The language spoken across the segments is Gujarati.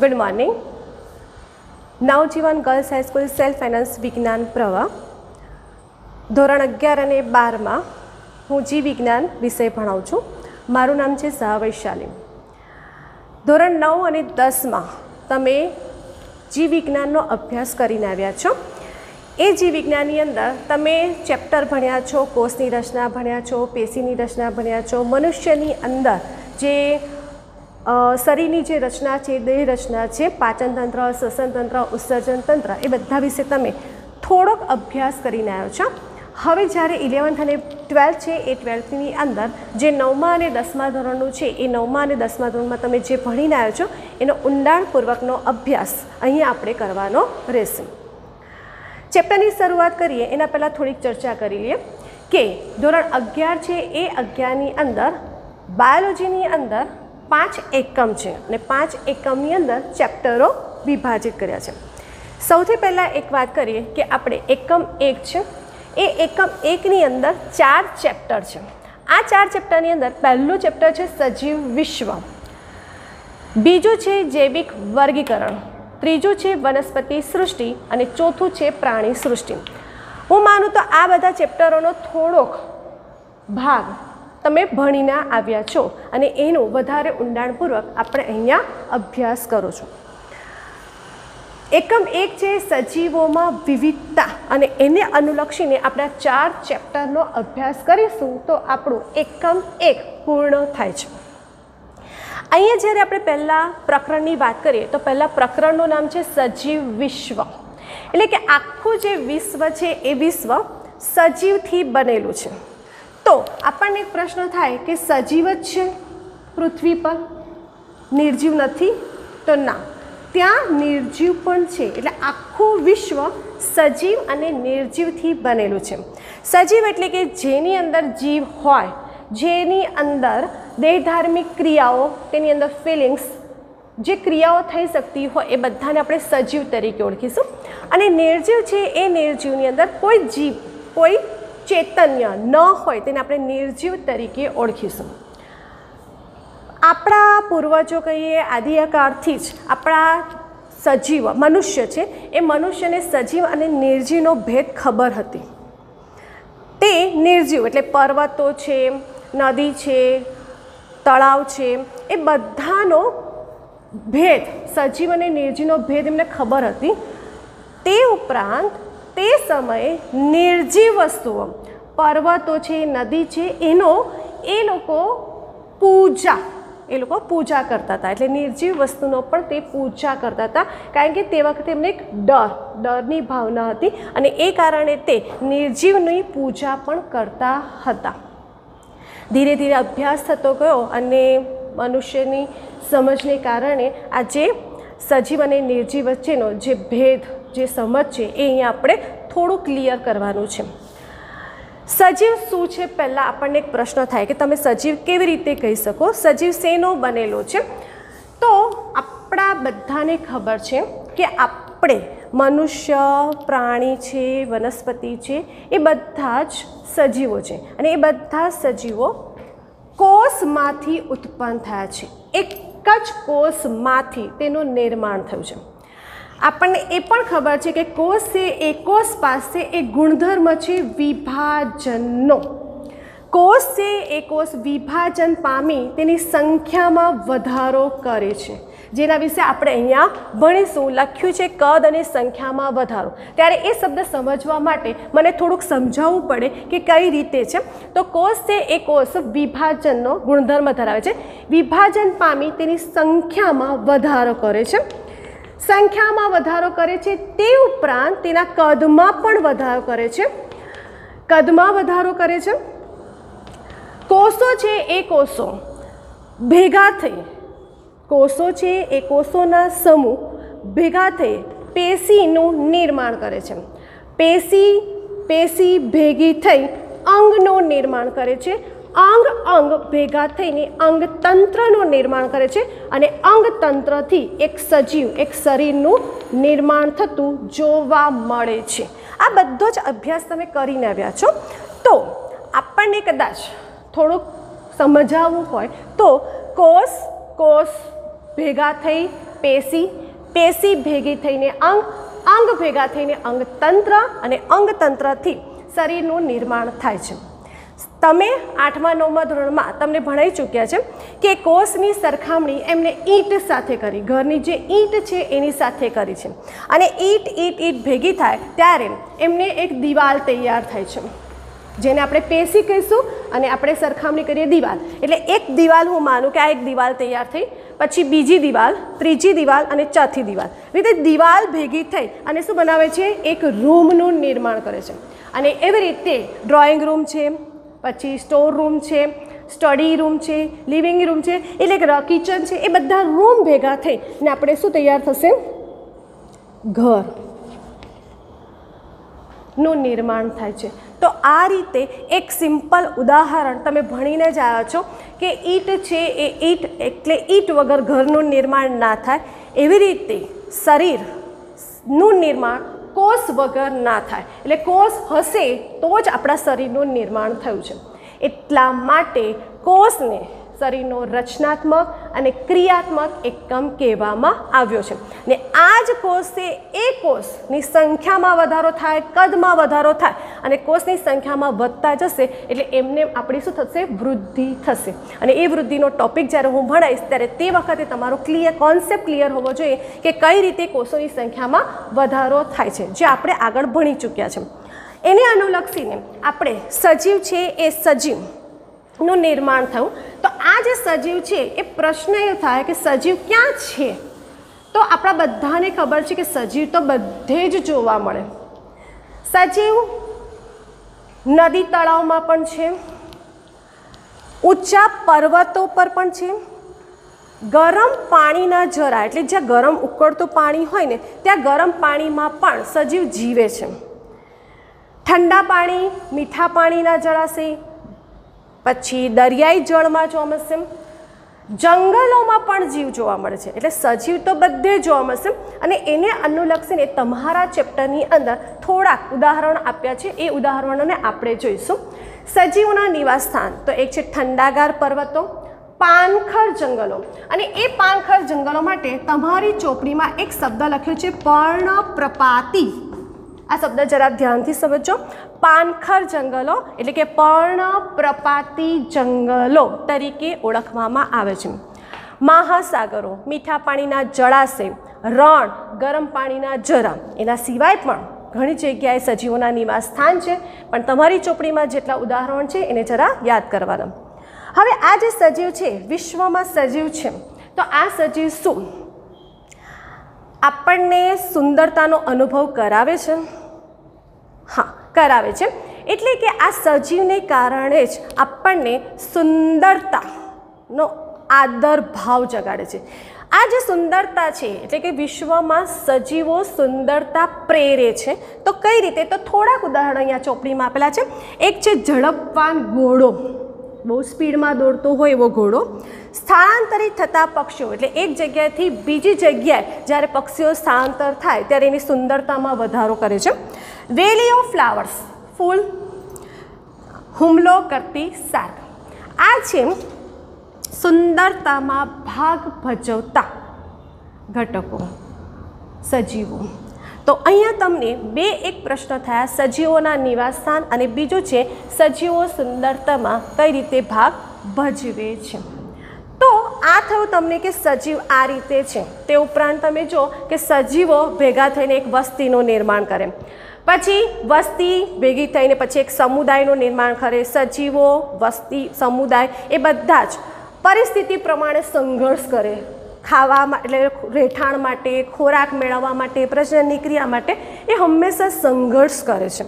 Good morning Navjivan girls high school self finance વિજ્ઞાન પ્રવાહ ધોરણ અગિયાર અને બારમાં હું જીવ વિજ્ઞાન વિષય ભણાવું છું. મારું નામ છે સહ વૈશાલી. ધોરણ નવ અને દસમાં તમે જીવ વિજ્ઞાનનો અભ્યાસ કરીને આવ્યા છો. એ જીવ વિજ્ઞાનની અંદર તમે ચેપ્ટર ભણ્યા છો, કોષની રચના ભણ્યા છો, પેશીની રચના ભણ્યા છો. મનુષ્યની અંદર જે શરીરની જે રચના છે, દેહ રચના છે પાચન તંત્ર શ્વસન તંત્ર ઉત્સર્જન તંત્ર એ બધા વિશે તમે થોડોક અભ્યાસ કરીને આવ્યો છો. હવે જ્યારે ઇલેવન્થ અને ટ્વેલ્થ છે, એ ટ્વેલ્થની અંદર જે નવમા અને દસમા ધોરણનું છે, એ નવમા અને દસમા ધોરણમાં તમે જે ભણીને આવ્યો છો, એનો ઊંડાણપૂર્વકનો અભ્યાસ અહીં આપણે કરવાનો રહેશે. ચેપ્ટરની શરૂઆત કરીએ, એના પહેલાં થોડીક ચર્ચા કરી લઈએ કે ધોરણ અગિયાર છે, એ અગિયારની અંદર બાયોલોજીની અંદર પાંચ એકમ છે અને પાંચ એકમની અંદર ચેપ્ટરો વિભાજિત કર્યા છે. સૌથી પહેલાં એક વાત કરીએ કે આપણે એકમ એક છે. એ એકમ એકની અંદર ચાર ચેપ્ટર છે. આ ચાર ચેપ્ટરની અંદર પહેલું ચેપ્ટર છે સજીવ વિશ્વ. બીજું છે જૈવિક વર્ગીકરણ. ત્રીજું છે વનસ્પતિ સૃષ્ટિ અને ચોથું છે પ્રાણી સૃષ્ટિ. હું માનું તો આ બધા ચેપ્ટરોનો થોડોક ભાગ તમે ભણીને આવ્યા છો અને એનો વધારે ઊંડાણપૂર્વક આપણે અહીંયા અભ્યાસ કરો છો. એકમ એક છે સજીવોમાં વિવિધતા અને એને અનુલક્ષીને આપણે ચાર ચેપ્ટરનો અભ્યાસ કરીશું તો આપણું એકમ એક પૂર્ણ થાય છે. અહીંયા જ્યારે આપણે પહેલાં પ્રકરણની વાત કરીએ તો પહેલાં પ્રકરણનું નામ છે સજીવ વિશ્વ. એટલે કે આખું જે વિશ્વ છે એ વિશ્વ સજીવથી બનેલું છે. તો આપણને એક પ્રશ્ન થાય કે સજીવ જ છે પૃથ્વી પર? નિર્જીવ નથી તો ના. ત્યાં નિર્જીવ પણ છે. એટલે આખું વિશ્વ સજીવ અને નિર્જીવથી બનેલું છે. સજીવ એટલે કે જેની અંદર જીવ હોય, જેની અંદર દેહધાર્મિક ક્રિયાઓ, તેની અંદર ફિલિંગ્સ જે ક્રિયાઓ થઈ શકતી હોય એ બધાને આપણે સજીવ તરીકે ઓળખીશું. અને નિર્જીવ છે એ નિર્જીવની અંદર કોઈ જીવ, કોઈ ચૈતન્ય ન હોય તેને આપણે નિર્જીવ તરીકે ઓળખીશું. આપણા પૂર્વજો કહીએ આદિકાળથી જ આપણા સજીવ, મનુષ્ય છે. એ મનુષ્યને સજીવ અને નિર્જીવનો ભેદ ખબર હતી. તે નિર્જીવ એટલે પર્વતો છે, નદી છે, તળાવ છે, એ બધાનો ભેદ, સજીવ અને નિર્જીવનો ભેદ એમને ખબર હતી. તે ઉપરાંત તે સમયે નિર્જીવ વસ્તુઓ, પર્વતો છે, નદી છે, એનો, એ લોકો પૂજા, એ લોકો પૂજા કરતા હતા. એટલે નિર્જીવ વસ્તુનો પણ તે પૂજા કરતા હતા. કારણ કે તે વખતે એમને એક ડર, ડરની ભાવના હતી અને એ કારણે તે નિર્જીવની પૂજા પણ કરતા હતા. ધીરે ધીરે અભ્યાસ થતો ગયો અને મનુષ્યની સમજને કારણે આજે સજીવ અને નિર્જીવ વચ્ચેનો જે ભેદ જે સમજ છે એ અહીંયા આપણે થોડું ક્લિયર કરવાનું છે. સજીવ શું છે? પહેલાં આપણને એક પ્રશ્ન થાય કે તમે સજીવ કેવી રીતે કહી શકો? સજીવ શેનો બનેલો છે? તો આપણા બધાને ખબર છે કે આપણે મનુષ્ય, પ્રાણી છે, વનસ્પતિ છે, એ બધા જ સજીવો છે. અને એ બધા સજીવો કોષમાંથી ઉત્પન્ન થયા છે. એક જ કોષમાંથી તેનું નિર્માણ થયું છે. આપણને એ પણ ખબર છે કે કોષ છે એ કોષ પાસે એ ગુણધર્મ છે વિભાજનનો. કોષ છે એ કોષ વિભાજન પામી તેની સંખ્યામાં વધારો કરે છે. જેના વિશે આપણે અહીંયા ભણીશું. લખ્યું છે કદ અને સંખ્યામાં વધારો. ત્યારે એ શબ્દ સમજવા માટે મને થોડુંક સમજાવવું પડે કે કઈ રીતે છે. તો કોષ છે એ કોષ વિભાજનનો ગુણધર્મ ધરાવે છે. વિભાજન પામી તેની સંખ્યામાં વધારો કરે છે. સંખ્યામાં વધારો કરે છે તે ઉપરાંત તેના કદમાં પણ વધારો કરે છે. કદમાં વધારો કરે છે. કોષો છે એ કોષો ભેગા થઈ, કોષો છે એ કોષોના સમૂહ ભેગા થઈ પેશીનું નિર્માણ કરે છે. પેશી પેશી ભેગી થઈ અંગનું નિર્માણ કરે છે. અંગ અંગ ભેગા થઈને અંગતંત્રનું નિર્માણ કરે છે અને અંગતંત્રથી એક સજીવ, એક શરીરનું નિર્માણ થતું જોવા મળે છે. આ બધો જ અભ્યાસ તમે કરીને આવ્યા છો. તો આપણને કદાચ થોડુંક સમજાવવું હોય તો કોષ કોષ ભેગા થઈ, પેશી પેશી ભેગી થઈને અંગ અંગ ભેગા થઈને અંગતંત્ર અને અંગતંત્રથી શરીરનું નિર્માણ થાય છે. તમે આઠમા, નવમા ધોરણમાં તમને ભણાઈ ચૂક્યા છે કે કોષની સરખામણી એમને ઈંટ સાથે કરી. ઘરની જે ઈંટ છે એની સાથે કરી છે. અને ઈંટ ઈંટ ઈંટ ભેગી થાય ત્યારે એમને એક દિવાલ તૈયાર થાય છે. જેને આપણે પેશી કહીશું અને આપણે સરખામણી કરીએ દિવાલ. એટલે એક દિવાલ હું માનું કે આ એક દિવાલ તૈયાર થઈ, પછી બીજી દિવાલ, ત્રીજી દિવાલ અને ચોથી દિવાલ. રીતે દિવાલ ભેગી થઈ અને શું બનાવે છે? એક રૂમનું નિર્માણ કરે છે. અને એવી રીતે ડ્રોઈંગ રૂમ છે પછી સ્ટોર રૂમ છે, સ્ટડી રૂમ છે, લિવિંગ રૂમ છે, એટલે કે કિચન છે, એ બધા રૂમ ભેગા થઈ ને આપણે શું તૈયાર થશે? ઘર. નું નિર્માણ થાય છે. તો આ રીતે એક સિમ્પલ ઉદાહરણ તમે ભણીને જ આવ્યા છો કે ઈંટ છે એ ઈંટ એટલે ઈંટ વગર ઘરનું નિર્માણ ના થાય. એવી રીતે શરીરનું નિર્માણ કોષ વગર ના થાય. એટલે કોષ હશે તો જ આપણા શરીરનું નિર્માણ થયું છે. એટલા માટે કોષને શરીરનો રચનાત્મક અને ક્રિયાત્મક એકમ કહેવામાં આવ્યો છે. ને આ જ કોષે એ કોષની સંખ્યામાં વધારો થાય, કદમાં વધારો થાય અને કોષની સંખ્યામાં વધતા જશે એટલે એમને આપણી શું થશે? વૃદ્ધિ થશે. અને એ વૃદ્ધિનો ટોપિક જ્યારે હું ભણાવીશ ત્યારે તે વખતે તમારો ક્લિયર કોન્સેપ્ટ ક્લિયર હોવો જોઈએ કે કઈ રીતે કોષોની સંખ્યામાં વધારો થાય છે, જે આપણે આગળ ભણી ચૂક્યા છે. એને અનુલક્ષીને આપણે સજીવ છે એ સજીવ. નું નિર્માણ થયું. તો આ જે સજીવ છે, એ પ્રશ્ન એ થાય કે સજીવ ક્યાં છે? તો આપણા બધાને ખબર છે કે સજીવ તો બધે જ જોવા મળે. સજીવ નદી તળાવમાં પણ છે, ઊંચા પર્વતો પર પણ છે. ગરમ પાણીના જરા એટલે જ્યાં ગરમ ઉકળતું પાણી હોય ને, ત્યાં ગરમ પાણીમાં પણ સજીવ જીવે છે. ઠંડા પાણી, મીઠા પાણીના જળાશય પછી દરિયાઈ જળમાં જોવા મળશે જંગલોમાં પણ જીવ જોવા મળે છે. એટલે સજીવ તો બધે જોવા મળશે. અને એને અનુલક્ષીને તમારા ચેપ્ટરની અંદર થોડાક ઉદાહરણ આપ્યા છે. એ ઉદાહરણોને આપણે જોઈશું. સજીવોના નિવાસસ્થાન તો એક છે ઠંડાગાર પર્વતો, પાનખર જંગલો. અને એ પાનખર જંગલો માટે તમારી ચોપડીમાં એક શબ્દ લખ્યો છે, પર્ણપ્રપાતી. આ શબ્દ જરા ધ્યાનથી સમજો પાનખર જંગલો એટલે કે પર્ણપ્રપાતી જંગલો તરીકે ઓળખવામાં આવે છે. મહાસાગરો, મીઠા પાણીના જળાશય, રણ, ગરમ પાણીના જરા, એના સિવાય પણ ઘણી જગ્યાએ સજીવોના નિવાસ સ્થાન છે. પણ તમારી ચોપડીમાં જેટલા ઉદાહરણ છે, એને જરા યાદ કરવાના હવે આ જે સજીવ છે, વિશ્વમાં સજીવ છે. તો આ સજીવ શું? આપણને સુંદરતાનો અનુભવ કરાવે છે. કરાવે છે. એટલે કે આ સજીવને કારણે જ આપણને સુંદરતાનો આદર ભાવ જગાડે છે. આ જે સુંદરતા છે, એટલે કે વિશ્વમાં સજીવો સુંદરતા પ્રેરે છે, તો કઈ રીતે? તો થોડાક ઉદાહરણ અહીંયા ચોપડીમાં આપેલા છે. એક છે ઝડપવાન ઘોડો. બહુ સ્પીડમાં દોડતો હોય એવો ઘોડો. સ્થળાંતરિત થતા પક્ષીઓ, એટલે એક જગ્યાએથી બીજી જગ્યાએ જ્યારે પક્ષીઓ સ્થળાંતર થાય, ત્યારે એની સુંદરતામાં વધારો કરે છે. વેલી ઓફ ફ્લાવર્સ ફૂલ, હુમલો કરતી સાર. આ છે સુંદરતામાં ભાગ ભજવતા ઘટકો સજીવો. તો અહીંયા તમને બે એક પ્રશ્ન થયા, સજીવોના નિવાસસ્થાન અને બીજું છે, સજીવો સુંદરતામાં કઈ રીતે ભાગ ભજવે છે. તો આ થયું તમને કે સજીવ આ રીતે છે. તે ઉપરાંત તમે જો કે સજીવો ભેગા થઈને એક વસ્તીનું નિર્માણ કરે. પછી વસ્તી ભેગી થઈને પછી એક સમુદાયનું નિર્માણ કરે, સજીવો, વસ્તી સમુદાય એ બધા જ પરિસ્થિતિ પ્રમાણે સંઘર્ષ કરે. ખાવા એટલે રહેઠાણ માટે, ખોરાક મેળવવા માટે, પ્રજનનની ક્રિયા માટે એ હંમેશા સંઘર્ષ કરે છે.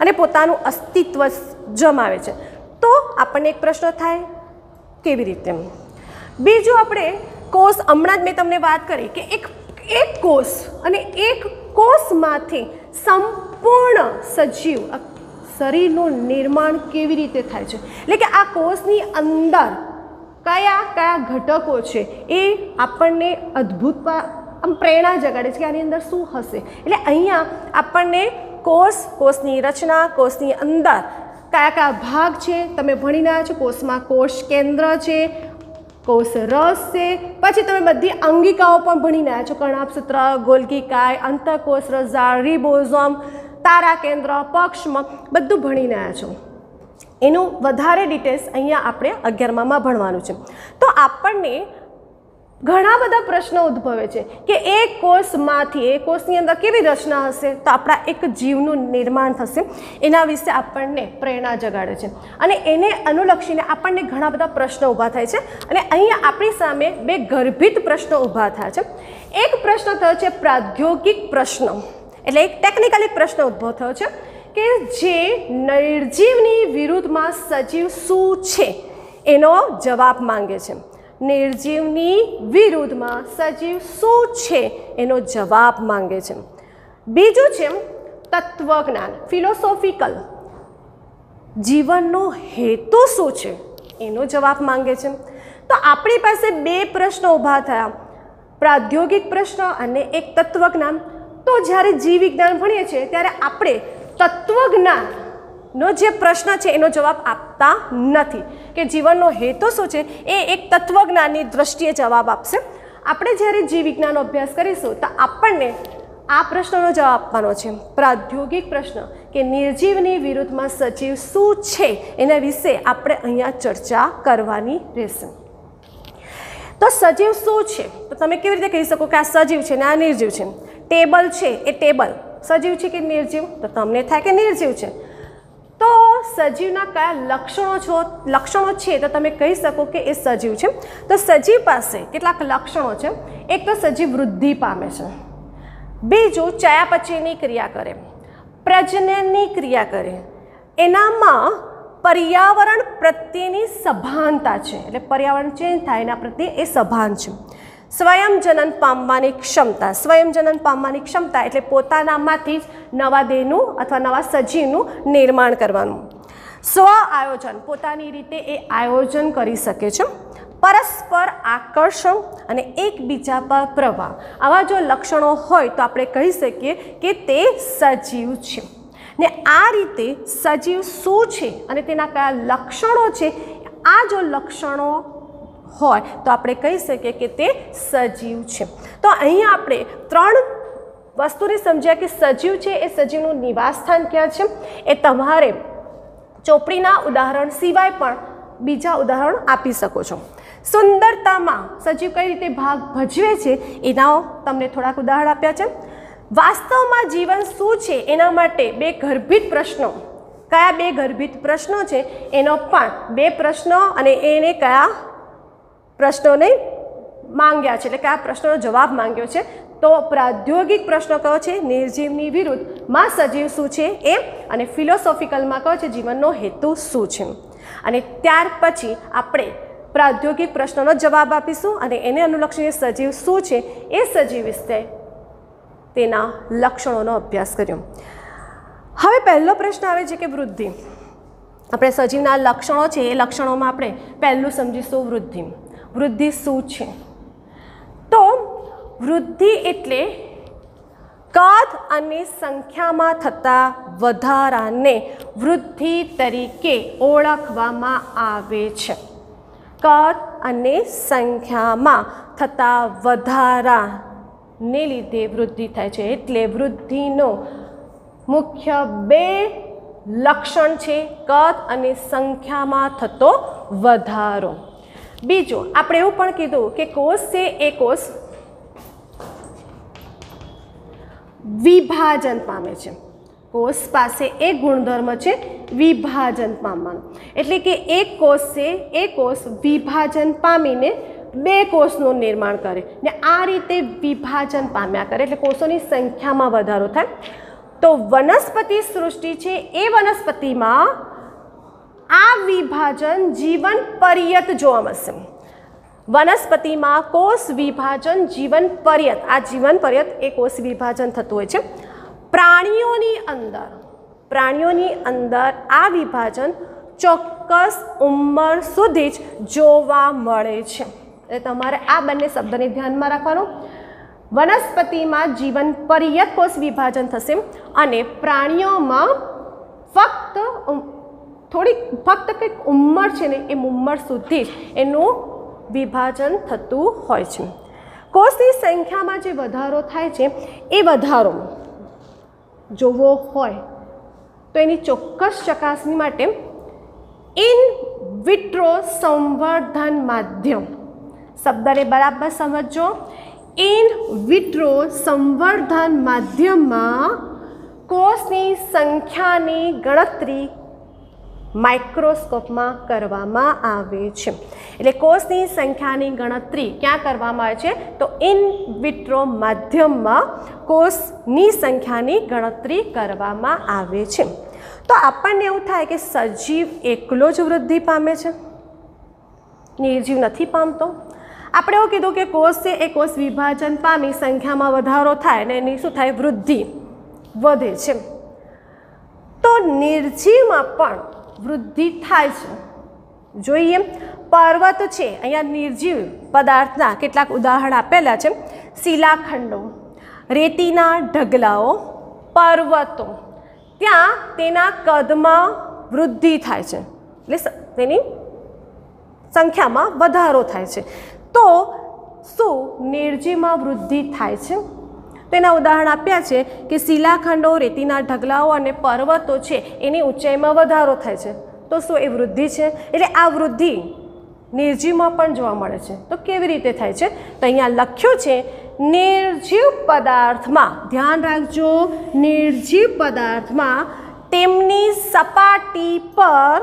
અને પોતાનું અસ્તિત્વ જમાવે છે. તો આપણને એક પ્રશ્ન થાય, કેવી રીતે? બીજું આપણે કોષ, હમણાં જ મેં તમને વાત કરી કે એક એક કોષ અને એક કોષમાંથી સંપૂર્ણ સજીવ શરીરનું નિર્માણ કેવી રીતે થાય છે? એટલે કે આ કોષની અંદર કયા કયા ઘટકો છે એ આપણને અદ્ભુત આમ પ્રેરણા જગાડે છે કે આની અંદર શું હશે? એટલે અહીંયા આપણને કોષ, કોષની રચના, કોષની અંદર કયા કયા ભાગ છે? તમે ભણી રહ્યા છો, કોષમાં કોષ કેન્દ્ર છે કોષ રસ. છે પછી તમે બધી અંગિકાઓ પણ ભણીને આવ્યા છો. કર્ણાપસૂત્ર ગોલકીકાય કાય અંતકોષ રસજાળ રિબોઝોમ, તારા કેન્દ્ર, પક્ષમ, બધું ભણીને આવ્યા છો. એનું વધારે ડિટેલ્સ અહીંયા આપણે અગિયારમામાં ભણવાનું છે. તો આપણને ઘણા બધા પ્રશ્નો ઉદ્ભવે છે કે એ કોષમાંથી, એ કોષની અંદર કેવી રચના હશે? તો આપણા એક જીવનું નિર્માણ થશે. એના વિશે આપણને પ્રેરણા જગાડે છે. અને એને અનુલક્ષીને આપણને ઘણા બધા પ્રશ્નો ઊભા થાય છે. અને અહીંયા આપણી સામે બે ગર્ભિત પ્રશ્નો ઊભા થયા છે. એક પ્રશ્ન થયો છે પ્રાદ્યોગિક પ્રશ્ન. એટલે એક ટેકનિકલી પ્રશ્ન ઉદ્ભવ થયો છે કે જે નિર્જીવની વિરુદ્ધમાં સજીવ શું છે? એનો જવાબ માંગે છે. નિર્જીવની વિરુદ્ધમાં સજીવ શું છે એનો જવાબ માંગે છે. બીજું છે તત્વજ્ઞાન ફિલોસોફિકલ જીવનનો હેતુ શું છે એનો જવાબ માંગે છે. તો આપણી પાસે બે પ્રશ્નો ઊભા થયા. પ્રાદ્યોગિક પ્રશ્ન અને એક તત્વજ્ઞાન. તો જ્યારે જીવ વિજ્ઞાન ભણીએ છીએ, ત્યારે આપણે તત્વજ્ઞાનનો જે પ્રશ્ન છે એનો જવાબ આપતા નથી. કે જીવનનો હેતુ શું છે એ એક તત્વજ્ઞાનની દ્રષ્ટિએ જવાબ આપશે. આપણે જ્યારે જીવ વિજ્ઞાનનો અભ્યાસ કરીશું તો આપણને આ પ્રશ્નનો જવાબ આપવાનો છે. પ્રાદ્યોગિક પ્રશ્ન કે નિર્જીવની વિરુદ્ધમાં સજીવ શું છે એના વિશે આપણે અહીંયા ચર્ચા કરવાની રહેશે. તો સજીવ શું છે? તો તમે કેવી રીતે કહી શકો કે આ સજીવ છે ને આ નિર્જીવ છે? ટેબલ છે એ ટેબલ. સજીવ છે કે નિર્જીવ? તો તમને થાય કે નિર્જીવ છે. તો સજીવના કયા લક્ષણો છો? લક્ષણો છે તો તમે કહી શકો કે એ સજીવ છે. તો સજીવ પાસે કેટલાક લક્ષણો છે. એક તો સજીવ વૃદ્ધિ પામે છે. બીજું ચયાપચયની ક્રિયા કરે. પ્રજનનની ક્રિયા કરે. એનામાં પર્યાવરણ પ્રત્યેની સભાનતા છે. એટલે પર્યાવરણ ચેન્જ થાય એના પ્રત્યે એ સભાન છે. સ્વયં જનન પામવાની ક્ષમતા, સ્વયં જનન પામવાની ક્ષમતા એટલે પોતાનામાંથી જ નવા દેહનું અથવા નવા સજીવનું નિર્માણ કરવાનું. સ્વ આયોજન, પોતાની રીતે એ આયોજન કરી શકે છે. પરસ્પર આકર્ષણ અને એકબીજા પર પ્રવાહ આવા જો લક્ષણો હોય તો આપણે કહી શકીએ કે તે સજીવ છે. ને આ રીતે સજીવ શું છે અને તેના કયા લક્ષણો છે? આ જો લક્ષણો હોય, તો આપણે કહી શકીએ કે તે સજીવ છે. તો અહીં આપણે ત્રણ વસ્તુને સમજ્યા કે સજીવ છે, એ સજીવનું નિવાસસ્થાન ક્યાં છે? એ તમારે ચોપડીના ઉદાહરણ સિવાય પણ બીજા ઉદાહરણ આપી શકો છો. સુંદરતામાં સજીવ કઈ રીતે ભાગ ભજવે છે એના તમને થોડાક ઉદાહરણ આપ્યા છે. વાસ્તવમાં જીવન શું છે, એના માટે બે ગર્ભિત પ્રશ્નો. કયા બે ગર્ભિત પ્રશ્નો છે? એનો પણ બે પ્રશ્નો અને એને કયા પ્રશ્નોને માંગ્યા છે. એટલે કે આ પ્રશ્નોનો જવાબ માંગ્યો છે. તો પ્રાદ્યોગિક પ્રશ્નો કયો છે? નિર્જીવની વિરુદ્ધ. માં સજીવ શું છે? એ અને ફિલોસોફિકલમાં કયો છે? જીવનનો હેતુ શું છે? અને ત્યાર પછી આપણે પ્રાદ્યોગિક પ્રશ્નોનો જવાબ આપીશું અને એને અનુલક્ષીને સજીવ શું છે? એ સજીવ વિશે તેના લક્ષણોનો અભ્યાસ કર્યો. હવે પહેલો પ્રશ્ન આવે છે કે વૃદ્ધિ. આપણે સજીવના લક્ષણો છે, એ લક્ષણોમાં આપણે પહેલું સમજીશું વૃદ્ધિ. વૃદ્ધિ શું છે? તો વૃદ્ધિ એટલે કદ અને સંખ્યામાં થતા વધારાને વૃદ્ધિ તરીકે ઓળખવામાં આવે છે. કદ અને સંખ્યામાં થતા વધારાને લીધે વૃદ્ધિ થાય છે. એટલે વૃદ્ધિનો મુખ્ય બે લક્ષણ છે. કદ અને સંખ્યામાં થતો વધારો. બીજું, આપણે એવું પણ કીધું કે કોષ છે એ કોષ વિભાજન પામે છે. કોષ પાસે એક ગુણધર્મ છે વિભાજન પામવાનું. એટલે કે એક કોષ છે, એ કોષ વિભાજન પામીને બે કોષનું નિર્માણ કરે ને આ રીતે વિભાજન પામ્યા કરે. એટલે કોષોની સંખ્યામાં વધારો થાય. તો વનસ્પતિ સૃષ્ટિ છે એ વનસ્પતિમાં આ વિભાજન જીવન પર્યત જોવા મળશે. વનસ્પતિમાં કોષ વિભાજન જીવન પર્યત, આ જીવન પર્યત એ કોષ વિભાજન થતું હોય છે. પ્રાણીઓની અંદર પ્રાણીઓની અંદર આ વિભાજન ચોક્કસ ઉંમર સુધી જ જોવા મળે છે. એટલે તમારે આ બંને શબ્દને ધ્યાનમાં રાખવાનું. વનસ્પતિમાં જીવન પર્યત કોષ વિભાજન થશે અને પ્રાણીઓમાં ફક્ત થોડીક ફક્ત કંઈક ઉંમર છે ને એ ઉંમર સુધી જ એનું વિભાજન થતું હોય છે. કોષની સંખ્યામાં જે વધારો થાય છે, એ વધારો જોવો હોય તો એની ચોક્કસ ચકાસણી માટે ઇન વિટ્રો સંવર્ધન માધ્યમ. શબ્દને બરાબર સમજો. ઇન વિટ્રો સંવર્ધન માધ્યમમાં કોષની સંખ્યાની ગણતરી માઇક્રોસ્કોપમાં કરવામાં આવે છે. એટલે કોષની સંખ્યાની ગણતરી ક્યાં કરવામાં આવે છે? તો ઇન વિટ્રો માધ્યમમાં કોષની સંખ્યાની ગણતરી કરવામાં આવે છે. તો આપણને એવું થાય કે સજીવ એકલો જ વૃદ્ધિ પામે છે? નિર્જીવ નથી પામતો? આપણે એવું કીધું કે કોષ છે એ કોષ વિભાજન પામી સંખ્યામાં વધારો થાય અને એની શું થાય? વૃદ્ધિ વધે છે. તો નિર્જીવમાં પણ વૃદ્ધિ થાય છે. જોઈએ, પર્વત છે, અહીંયા નિર્જીવ પદાર્થના કેટલાક ઉદાહરણ આપેલા છે. શિલાખંડો, રેતીના ઢગલાઓ, પર્વતો. ત્યાં તેના કદમાં વૃદ્ધિ થાય છે. એટલે તેની સંખ્યામાં વધારો થાય છે. તો શું નિર્જીવમાં વૃદ્ધિ થાય છે? તેના ઉદાહરણ આપ્યા છે કે શિલાખંડો, રેતીના ઢગલાઓ અને પર્વતો છે, એની ઊંચાઈમાં વધારો થાય છે. તો શું એ વૃદ્ધિ છે? એટલે આ વૃદ્ધિ નિર્જીવમાં પણ જોવા મળે છે. તો કેવી રીતે થાય છે? તો અહીંયા લખ્યું છે, નિર્જીવ પદાર્થમાં ધ્યાન રાખજો, નિર્જીવ પદાર્થમાં તેમની સપાટી પર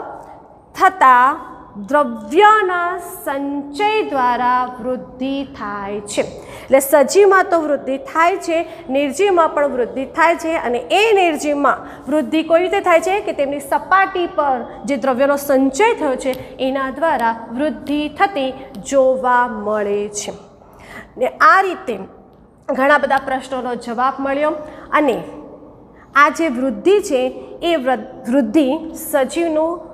થતા દ્રવ્યના સંચય દ્વારા વૃદ્ધિ થાય છે. એટલે સજીવમાં તો વૃદ્ધિ થાય છે, નિર્જીવમાં પણ વૃદ્ધિ થાય છે અને એ નિર્જીવમાં વૃદ્ધિ કોઈ રીતે થાય છે કે તેમની સપાટી પર જે દ્રવ્યનો સંચય થયો છે, એના દ્વારા વૃદ્ધિ થતી જોવા મળે છે. ને આ રીતે ઘણા બધા પ્રશ્નોનો જવાબ મળ્યો અને આ જે વૃદ્ધિ છે, એ વૃદ્ધિ સજીવનું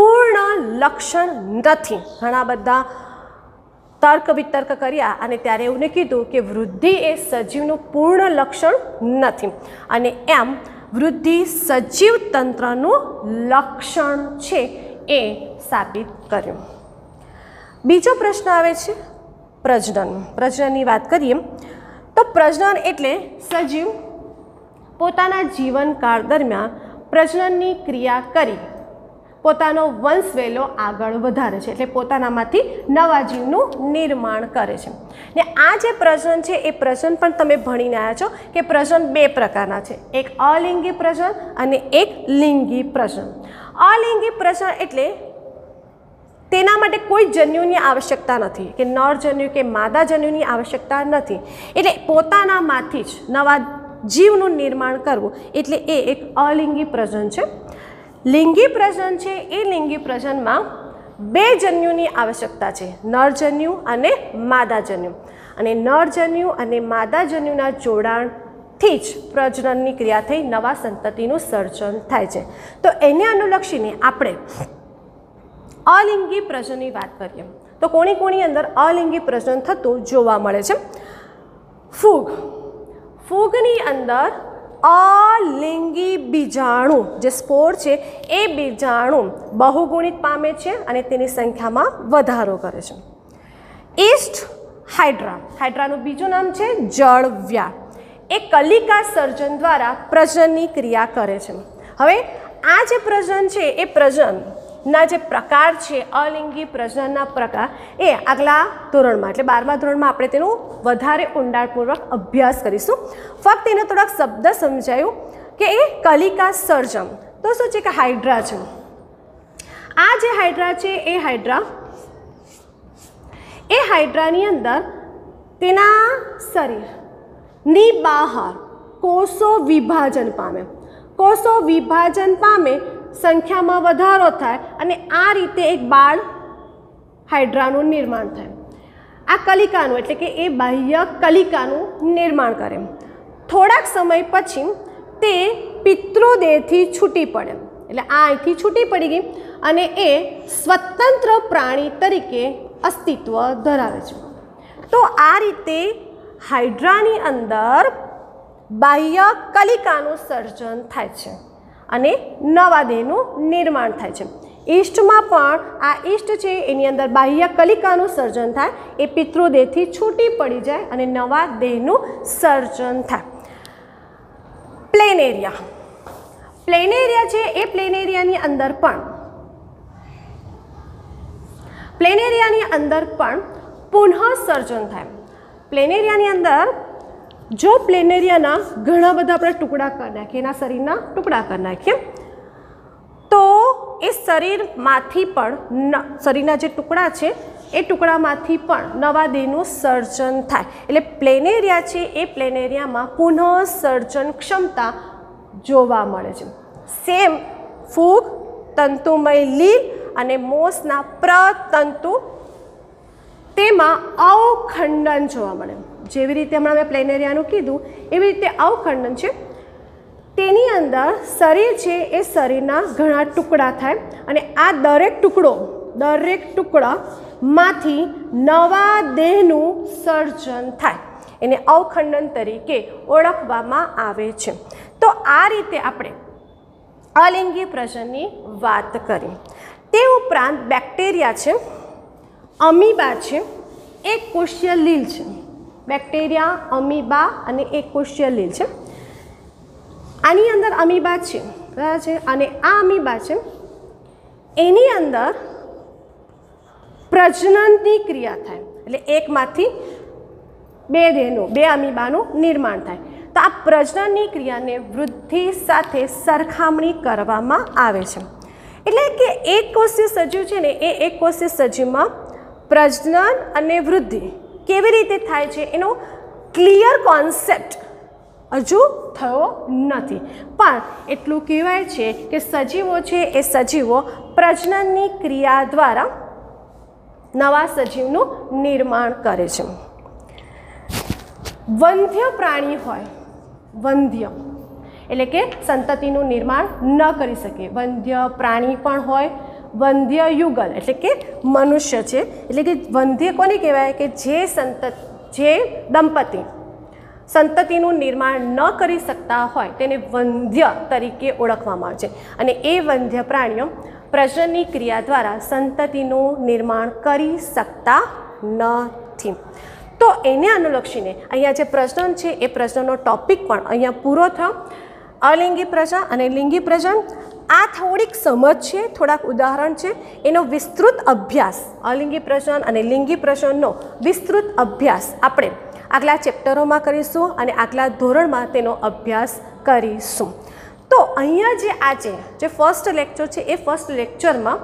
પૂર્ણ લક્ષણ નથી. ઘણા બધા તર્ક વિતર્ક કર્યા અને ત્યારે એવું કીધું કે વૃદ્ધિ એ સજીવનું પૂર્ણ લક્ષણ નથી. અને એમ વૃદ્ધિ સજીવ તંત્રનું લક્ષણ છે એ સાબિત કર્યું. બીજો પ્રશ્ન આવે છે પ્રજનન. પ્રજનનની વાત કરીએ, તો પ્રજનન એટલે સજીવ પોતાના જીવનકાળ દરમિયાન પ્રજનનની ક્રિયા કરી પોતાનો વંશવેલો આગળ વધારે છે. એટલે પોતાનામાંથી નવા જીવનું નિર્માણ કરે છે. ને આ જે પ્રજનન છે, એ પ્રજનન પણ તમે ભણીને આવ્યા છો કે પ્રજનન બે પ્રકારના છે. એક અલિંગી પ્રજનન અને એક લિંગી પ્રજનન. અલિંગી પ્રજનન એટલે તેના માટે કોઈ જન્યુની આવશ્યકતા નથી, કે નર જન્યુ કે માદા જન્યુની આવશ્યકતા નથી. એટલે પોતાનામાંથી જ નવા જીવનું નિર્માણ કરવું, એટલે એ એક અલિંગી પ્રજનન છે. લિંગી પ્રજનન છે, એ લિંગી પ્રજનમાં બે જન્યુની આવશ્યકતા છે, નરજન્યુ અને માદાજન્યુ. અને નરજન્યુ અને માદાજન્યુના જોડાણથી જ પ્રજનનની ક્રિયા થઈ, નવા સંતતિનું સર્જન થાય છે. તો એને અનુલક્ષીને આપણે અલિંગી પ્રજનની વાત કરીએ. તો કોણી કોણી અંદર અલિંગી પ્રજનન થતું જોવા મળે છે. ફૂગ. ફૂગની અંદર અલિંગી બીજાણુ, જે સ્પોર છે, એ બીજાણુ બહુગુણિત પામે છે અને તેની સંખ્યામાં વધારો કરે છે. ઈસ્ટ હાઇડ્રા હાઇડ્રાનું બીજું નામ છે જળવ્યા એ કલિકા સર્જન દ્વારા પ્રજનની ક્રિયા કરે છે. હવે આ જે પ્રજનન છે, એ પ્રજનનના જે પ્રકાર છે, અલિંગી પ્રજનનના પ્રકાર, એ આગલા ધોરણમાં, એટલે બારમા ધોરણમાં આપણે તેનું વધારે ઊંડાણપૂર્વક અભ્યાસ કરીશું. ફક્ત એને થોડાક શબ્દ સમજાયું કે એ કલિકા સર્જમ. તો શું છે કે હાઇડ્રા છે? આ જે હાઇડ્રા છે, એ હાઇડ્રા, એ હાઇડ્રાની અંદર તેના શરીરની બહાર કોષો વિભાજન પામે. કોષો વિભાજન પામે સંખ્યામાં વધારો થાય અને આ રીતે એક બાળ હાઇડ્રાનું નિર્માણ થાય. આ કલિકાનું, એટલે કે એ બાહ્ય કલિકાનું નિર્માણ કરે. થોડાક સમય પછી તે પિતૃદેહથી છૂટી પડે. એટલે આ અહીંથી છૂટી પડી ગઈ અને એ સ્વતંત્ર પ્રાણી તરીકે અસ્તિત્વ ધરાવે છે. તો આ રીતે હાઇડ્રાની અંદર બાહ્ય કલિકાનું સર્જન થાય છે. અને નવા દેહનું નિર્માણ થાય છે. ઈષ્ટમાં પણ આ ઈષ્ટ છે, એની અંદર બાહ્ય કલિકાનું સર્જન થાય, એ પિતૃદેહથી છૂટી પડી જાય અને નવા દેહનું સર્જન થાય. Plane area. પ્લેન એરિયા છે, એ પ્લેન એરિયાની અંદર પણ પ્લેન એરિયાની અંદર પણ પુનઃ સર્જન થાય. પ્લેન એરિયાની અંદર જો પ્લેન એરિયાના ઘણા બધા આપણે ટુકડા કરી નાખીએ, એના શરીરના ટુકડા કરી નાખીએ, તો એ શરીરમાંથી પણ શરીરના જે ટુકડા છે, એ ટુકડામાંથી પણ નવા દેહનું સર્જન થાય. એટલે પ્લેન એરિયા છે, એ પ્લેન એરિયામાં પુનઃ સર્જન ક્ષમતા જોવા મળે છે. સેમ ફૂગ, તંતુમય લીલ અને મોસના પ્રતંતુ, તેમાં અવખંડન જોવા મળે. જેવી રીતે હમણાં મેં પ્લેન એરિયાનું કીધું, એવી રીતે અવખંડન છે. તેની અંદર શરીર છે એ શરીરના ઘણા ટુકડા થાય અને આ દરેક ટુકડો, દરેક ટુકડામાંથી નવા દેહનું સર્જન થાય. એને અવખંડન તરીકે ઓળખવામાં આવે છે. તો આ રીતે આપણે અલિંગી પ્રજનની વાત કરી. તે ઉપરાંત બેક્ટેરિયા છે, અમીબા છે, એક કોષીય લીલ છે. બેક્ટેરિયા, અમીબા અને એક કોષીય લીલ છે. આની અંદર અમીબા છે, બરાબર છે? અને આ અમીબા છે, એની અંદર પ્રજનનની ક્રિયા થાય. એટલે એકમાંથી બે દેહનું, બે અમીબાનું નિર્માણ થાય. તો આ પ્રજનનની ક્રિયાને વૃદ્ધિ સાથે સરખામણી કરવામાં આવે છે. એટલે કે એક કોષીય સજીવ છે ને, એ એક કોષીય સજીવમાં પ્રજનન અને વૃદ્ધિ કેવી રીતે થાય છે એનો ક્લિયર કોન્સેપ્ટ હજુ થયો નથી. પણ એટલું કહેવાય છે કે સજીવો છે એ સજીવો પ્રજનનની ક્રિયા દ્વારા નવા સજીવનું નિર્માણ કરે છે. વંધ્ય પ્રાણી હોય, વંધ્ય, એટલે કે સંતતિનું નિર્માણ ન કરી શકે. વંધ્ય પ્રાણી પણ હોય વંધ્ય યુગલ, એટલે કે મનુષ્ય છે. એટલે કે વંધ્ય કોને કહેવાય? કે જે સંતત જે દંપતી સંતતિનું નિર્માણ ન કરી શકતા હોય, તેને વંધ્ય તરીકે ઓળખવામાં આવે છે. અને એ વંધ્ય પ્રાણીઓ પ્રજનની ક્રિયા દ્વારા સંતતિનું નિર્માણ કરી શકતા નથી. તો એને અનુલક્ષીને અહીંયા જે પ્રજનન છે, એ પ્રજનનનો ટોપિક પણ અહીંયા પૂરો થયો. અલિંગી પ્રજન અને લિંગી પ્રજન આ થોડીક સમજ છે, થોડાક ઉદાહરણ છે. એનો વિસ્તૃત અભ્યાસ, અલિંગી પ્રજન અને લિંગી પ્રજનનો વિસ્તૃત અભ્યાસ આપણે આગલા ચેપ્ટરોમાં કરીશું અને આગલા ધોરણમાં તેનો અભ્યાસ કરીશું. તો અહીંયા જે આજે જે ફર્સ્ટ લેક્ચર છે, એ ફર્સ્ટ લેક્ચરમાં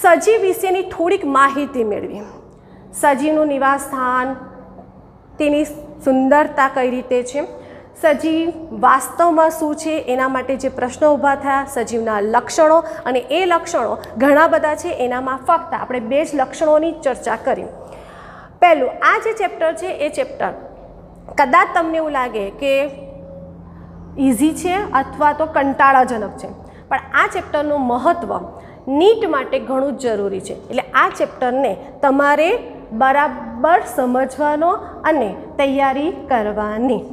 સજીવ વિશેની થોડીક માહિતી મેળવી. સજીવનું નિવાસ સ્થાન, તેની સુંદરતા કઈ રીતે છે? સજીવ વાસ્તવમાં શું છે એના માટે જે પ્રશ્નો ઊભા થયા, સજીવના લક્ષણો અને એ લક્ષણો ઘણા બધા છે એનામાં ફક્ત આપણે બે જ લક્ષણોની ચર્ચા કરી. પહેલું, આ જે ચેપ્ટર છે એ ચેપ્ટર કદાચ તમને એવું લાગે કે ઇઝી છે અથવા તો કંટાળાજનક છે, પણ આ ચેપ્ટરનું મહત્ત્વ નીટ માટે ઘણું જ જરૂરી છે. એટલે આ ચેપ્ટરને તમારે બરાબર સમજવાનો અને તૈયારી કરવાની.